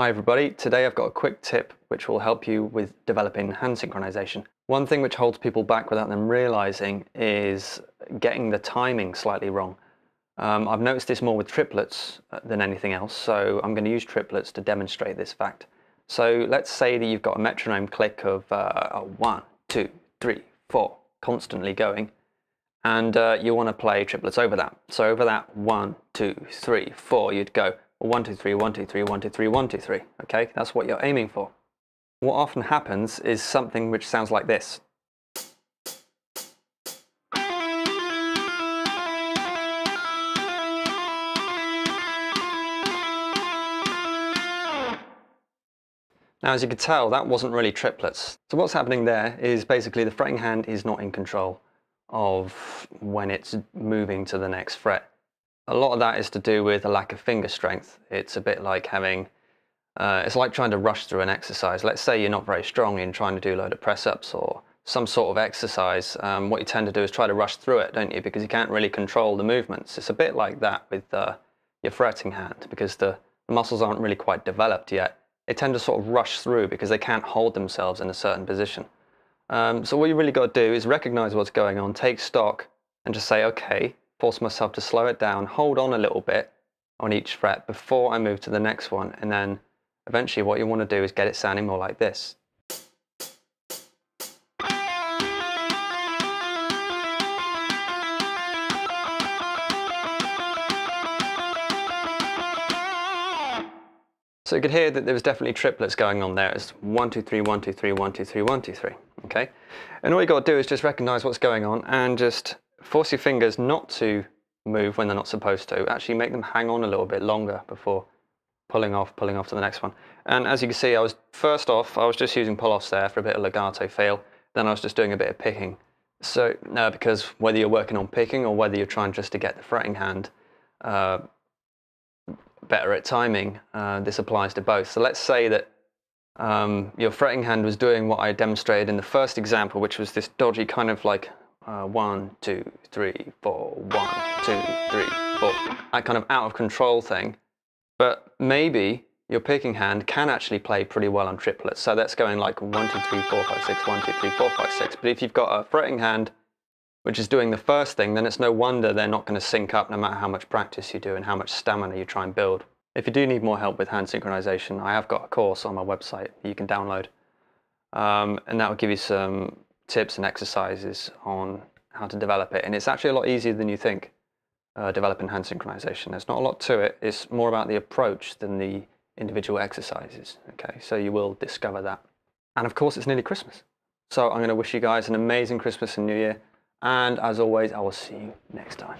Hi everybody, today I've got a quick tip which will help you with developing hand synchronization. One thing which holds people back without them realizing is getting the timing slightly wrong. Um, I've noticed this more with triplets uh, than anything else, so I'm going to use triplets to demonstrate this fact. So let's say that you've got a metronome click of uh, one, two, three, four, constantly going, and uh, you want to play triplets over that. So over that one, two, three, four, you'd go one, two, three, one, two, three, one, two, three, one, two, three. Okay, that's what you're aiming for. What often happens is something which sounds like this. Now, as you could tell, that wasn't really triplets. So what's happening there is basically the fretting hand is not in control of when it's moving to the next fret. A lot of that is to do with a lack of finger strength. It's a bit like having, uh, it's like trying to rush through an exercise. Let's say you're not very strong in trying to do a load of press ups or some sort of exercise. Um, what you tend to do is try to rush through it, don't you? Because you can't really control the movements. It's a bit like that with uh, your fretting hand because the, muscles aren't really quite developed yet. They tend to sort of rush through because they can't hold themselves in a certain position. Um, so what you really got to do is recognize what's going on, take stock, and just say, okay, force myself to slow it down, hold on a little bit on each fret before I move to the next one. And then eventually what you want to do is get it sounding more like this. So you could hear that there was definitely triplets going on there. It's one, two, three, one, two, three, one, two, three, one, two, three. Okay, and all you got to do is just recognize what's going on and just force your fingers not to move when they're not supposed to. Actually, make them hang on a little bit longer before pulling off, pulling off to the next one. And as you can see, I was first off, I was just using pull-offs there for a bit of legato feel. Then I was just doing a bit of picking. So no, because whether you're working on picking or whether you're trying just to get the fretting hand uh, better at timing, uh, this applies to both. So let's say that um, your fretting hand was doing what I demonstrated in the first example, which was this dodgy kind of like uh, one, two, three, four, one, two, three, four, that kind of out of control thing. But maybe your picking hand can actually play pretty well on triplets. So that's going like one, two, three, four, five, six, one, two, three, four, five, six. But if you've got a fretting hand which is doing the first thing, then it's no wonder they're not going to sync up no matter how much practice you do and how much stamina you try and build. If you do need more help with hand synchronization, I have got a course on my website you can download. Um, and that will give you some tips and exercises on how to develop it. And it's actually a lot easier than you think, uh, developing hand synchronization. There's not a lot to it. It's more about the approach than the individual exercises. Okay, so you will discover that. And of course, it's nearly Christmas. So I'm going to wish you guys an amazing Christmas and New Year. And as always, I will see you next time.